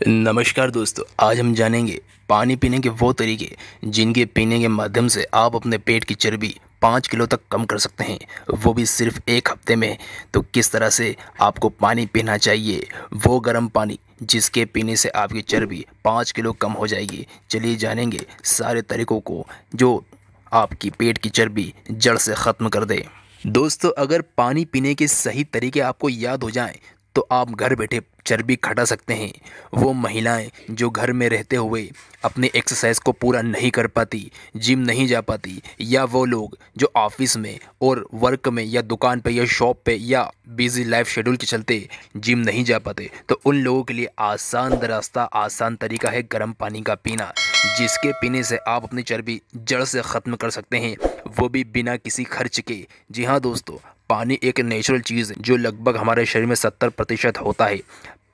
नमस्कार दोस्तों, आज हम जानेंगे पानी पीने के वो तरीके जिनके पीने के माध्यम से आप अपने पेट की चर्बी पाँच किलो तक कम कर सकते हैं। वो भी सिर्फ़ एक हफ़्ते में। तो किस तरह से आपको पानी पीना चाहिए? वो गर्म पानी जिसके पीने से आपकी चर्बी पाँच किलो कम हो जाएगी। चलिए जानेंगे सारे तरीक़ों को जो आपकी पेट की चर्बी जड़ से ख़त्म कर दे। दोस्तों, अगर पानी पीने के सही तरीके आपको याद हो जाएँ तो आप घर बैठे चर्बी घटा सकते हैं। वो महिलाएँ जो घर में रहते हुए अपने एक्सरसाइज को पूरा नहीं कर पाती जिम नहीं जा पाती, या वो लोग जो ऑफ़िस में और वर्क में या दुकान पे या शॉप पे या बिज़ी लाइफ शेड्यूल के चलते जिम नहीं जा पाते तो उन लोगों के लिए आसान रास्ता, आसान तरीका है गर्म पानी का पीना, जिसके पीने से आप अपनी चर्बी जड़ से ख़त्म कर सकते हैं। वो भी बिना किसी खर्च के। जी हाँ दोस्तों, पानी एक नेचुरल चीज़ जो लगभग हमारे शरीर में सत्तर प्रतिशत होता है।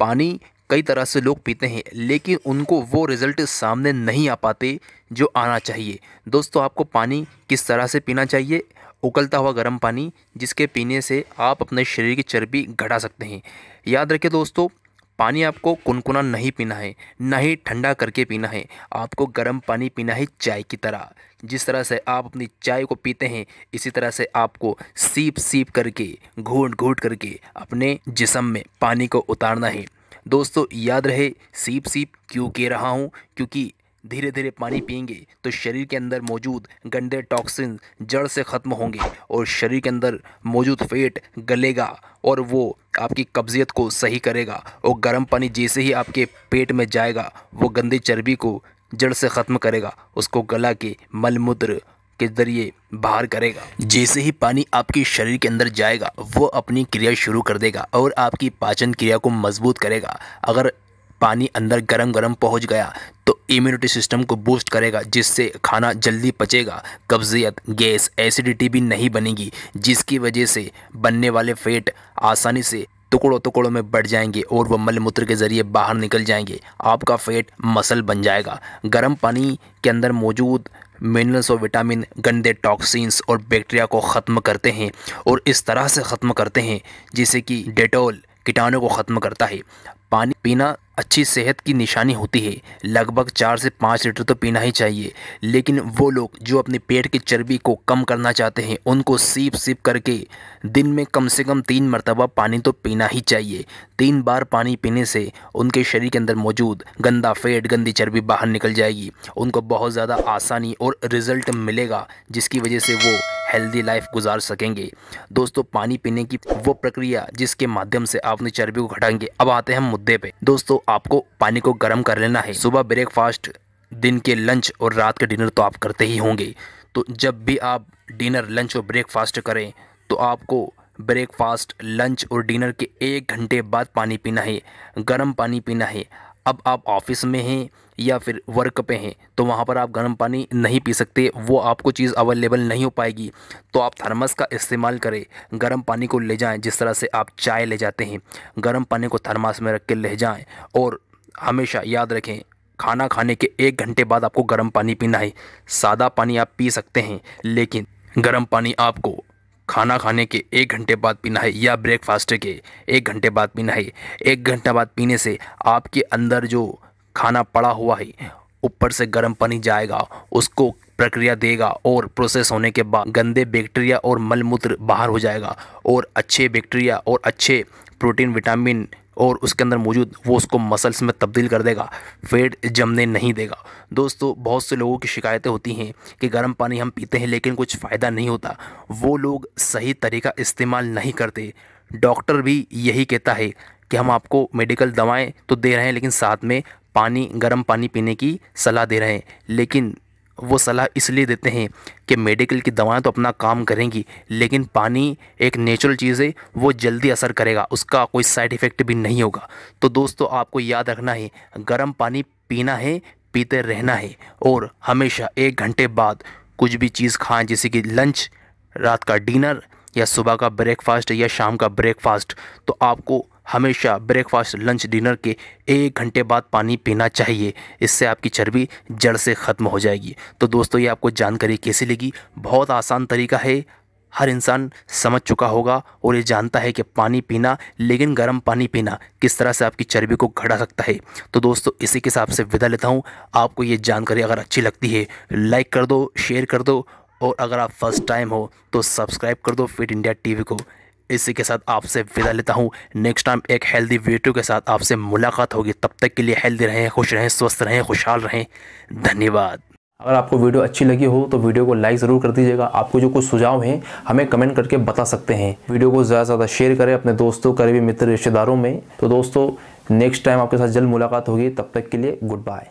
पानी कई तरह से लोग पीते हैं, लेकिन उनको वो रिज़ल्ट सामने नहीं आ पाते जो आना चाहिए। दोस्तों, आपको पानी किस तरह से पीना चाहिए? उकलता हुआ गर्म पानी, जिसके पीने से आप अपने शरीर की चर्बी घटा सकते हैं। याद रखें दोस्तों पानी आपको कुनकुना नहीं पीना है, ना ही ठंडा करके पीना है। आपको गर्म पानी पीना है चाय की तरह। जिस तरह से आप अपनी चाय को पीते हैं, इसी तरह से आपको सीप सीप करके, घूट घूट करके अपने जिसम में पानी को उतारना है। दोस्तों, याद रहे, सीप सीप क्यों कह रहा हूँ? क्योंकि धीरे धीरे पानी पिएँगे तो शरीर के अंदर मौजूद गंदे टॉक्सिन जड़ से ख़त्म होंगे और शरीर के अंदर मौजूद फेट गलेगा और वो आपकी कब्ज़ियत को सही करेगा और गर्म पानी जैसे ही आपके पेट में जाएगा, वो गंदी चर्बी को जड़ से ख़त्म करेगा, उसको गला के मलमूत्र के ज़रिए बाहर करेगा। जैसे ही पानी आपके शरीर के अंदर जाएगा, वो अपनी क्रिया शुरू कर देगा और आपकी पाचन क्रिया को मज़बूत करेगा। अगर पानी अंदर गरम गरम पहुँच गया तो इम्यूनिटी सिस्टम को बूस्ट करेगा, जिससे खाना जल्दी पचेगा। कब्जियत, गैस एसिडिटी भी नहीं बनेगी, जिसकी वजह से बनने वाले फेट आसानी से टुकड़ों टुकड़ों में बढ़ जाएँगे और वह मलमूत्र के ज़रिए बाहर निकल जाएँगे। आपका फेट मसल बन जाएगा। गर्म पानी के अंदर मौजूद मिनरल्स और विटामिन गंदे टॉक्सिन्स और बैक्टीरिया को ख़त्म करते हैं और इस तरह से ख़त्म करते हैं, जैसे कि डेटोल कीटाणु को ख़त्म करता है। पानी पीना अच्छी सेहत की निशानी होती है। लगभग चार से पाँच लीटर तो पीना ही चाहिए। लेकिन वो लोग जो अपने पेट की चर्बी को कम करना चाहते हैं, उनको सीप सीप करके दिन में कम से कम तीन मरतबा पानी तो पीना ही चाहिए। तीन बार पानी पीने से उनके शरीर के अंदर मौजूद गंदा फेट, गंदी चर्बी बाहर निकल जाएगी। उनको बहुत ज़्यादा आसानी और रिज़ल्ट मिलेगा, जिसकी वजह से वो हेल्दी लाइफ गुजार सकेंगे। दोस्तों, पानी पीने की वो प्रक्रिया जिसके माध्यम से आप अपनी चर्बी को घटाएँगे। अब आते हैं मुद्दे पे। दोस्तों, आपको पानी को गर्म कर लेना है। सुबह ब्रेकफास्ट दिन के लंच और रात के डिनर तो आप करते ही होंगे। तो जब भी आप डिनर लंच और ब्रेकफास्ट करें तो आपको ब्रेकफास्ट लंच और डिनर के एक घंटे बाद पानी पीना है। गर्म पानी पीना है। अब आप ऑफ़िस में हैं या फिर वर्क पे हैं तो वहाँ पर आप गर्म पानी नहीं पी सकते, वो आपको चीज़ अवेलेबल नहीं हो पाएगी। तो आप थर्मस का इस्तेमाल करें, गर्म पानी को ले जाएँ, जिस तरह से आप चाय ले जाते हैं। गर्म पानी को थर्मास में रख के ले जाएँ और हमेशा याद रखें, खाना खाने के एक घंटे बाद आपको गर्म पानी पीना है। सादा पानी आप पी सकते हैं, लेकिन गर्म पानी आपको खाना खाने के एक घंटे बाद पीना है या ब्रेकफास्ट के एक घंटे बाद पीना है, एक घंटा बाद पीने से आपके अंदर जो खाना पड़ा हुआ है, ऊपर से गर्म पानी जाएगा, उसको प्रक्रिया देगा और प्रोसेस होने के बाद गंदे बैक्टीरिया और मलमूत्र बाहर हो जाएगा और अच्छे बैक्टीरिया और अच्छे प्रोटीन विटामिन और उसके अंदर मौजूद वो उसको मसल्स में तब्दील कर देगा फेट जमने नहीं देगा। दोस्तों, बहुत से लोगों की शिकायतें होती हैं कि गर्म पानी हम पीते हैं लेकिन कुछ फ़ायदा नहीं होता। वो लोग सही तरीका इस्तेमाल नहीं करते। डॉक्टर भी यही कहता है कि हम आपको मेडिकल दवाएँ तो दे रहे हैं लेकिन साथ में पानी, गर्म पानी पीने की सलाह दे रहे हैं। लेकिन वो सलाह इसलिए देते हैं कि मेडिकल की दवाएँ तो अपना काम करेंगी, लेकिन पानी एक नेचुरल चीज़ है, वो जल्दी असर करेगा, उसका कोई साइड इफ़ेक्ट भी नहीं होगा। तो दोस्तों, आपको याद रखना है, गर्म पानी पीना है, पीते रहना है, और हमेशा एक घंटे बाद कुछ भी चीज़ खाएँ, जैसे कि लंच रात का डिनर या सुबह का ब्रेकफास्ट या शाम का ब्रेकफास्ट तो आपको हमेशा ब्रेकफास्ट लंच डिनर के एक घंटे बाद पानी पीना चाहिए। इससे आपकी चर्बी जड़ से ख़त्म हो जाएगी। तो दोस्तों, ये आपको जानकारी कैसी लगी? बहुत आसान तरीका है। हर इंसान समझ चुका होगा और ये जानता है कि पानी पीना, लेकिन गर्म पानी पीना किस तरह से आपकी चर्बी को घटा सकता है। तो दोस्तों, इसी के हिसाब से विदा लेता हूँ। आपको ये जानकारी अगर अच्छी लगती है लाइक कर दो शेयर कर दो और अगर आप फ़र्स्ट टाइम हो तो सब्सक्राइब कर दो फिट इंडिया टीवी को। इसी के साथ आपसे विदा लेता हूँ। नेक्स्ट टाइम एक हेल्दी वीडियो के साथ आपसे मुलाकात होगी। तब तक के लिए हेल्दी रहें, खुश रहें, स्वस्थ रहें, खुशहाल रहें। धन्यवाद। अगर आपको वीडियो अच्छी लगी हो तो वीडियो को लाइक ज़रूर कर दीजिएगा। आपको जो कुछ सुझाव हैं, हमें कमेंट करके बता सकते हैं। वीडियो को ज़्यादा से ज़्यादा शेयर करें अपने दोस्तों, करीबी मित्र, रिश्तेदारों में। तो दोस्तों नेक्स्ट टाइम आपके साथ जल्द मुलाकात होगी। तब तक के लिए गुड बाय